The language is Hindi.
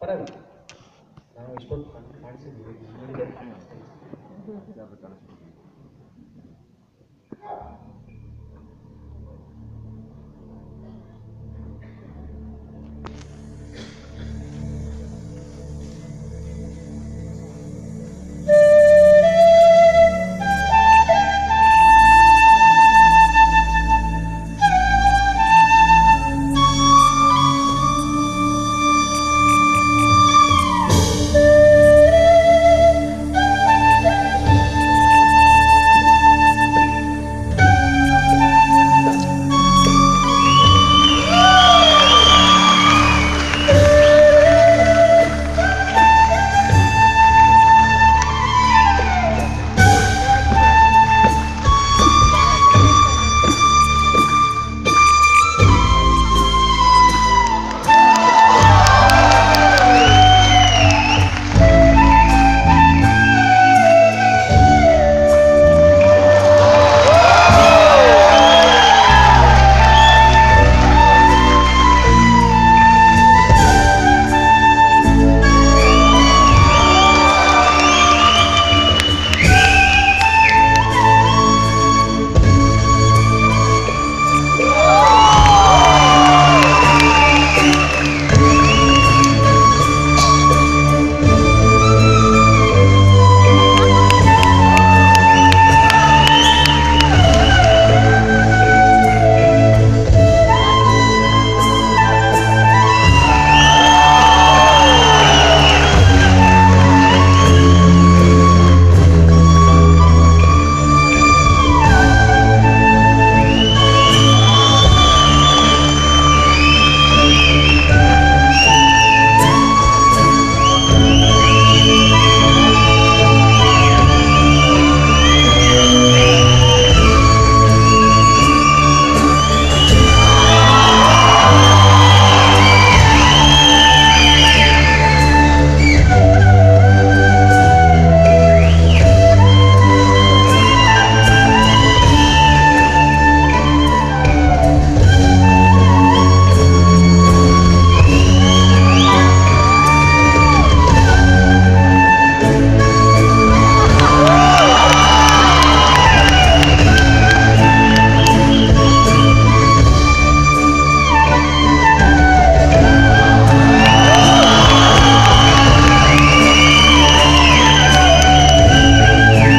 ಪರವಾಗಿಲ್ಲ ನಾವು ಇಷ್ಟೊಂದು ಕಾಣಿಸಿದ್ವಿ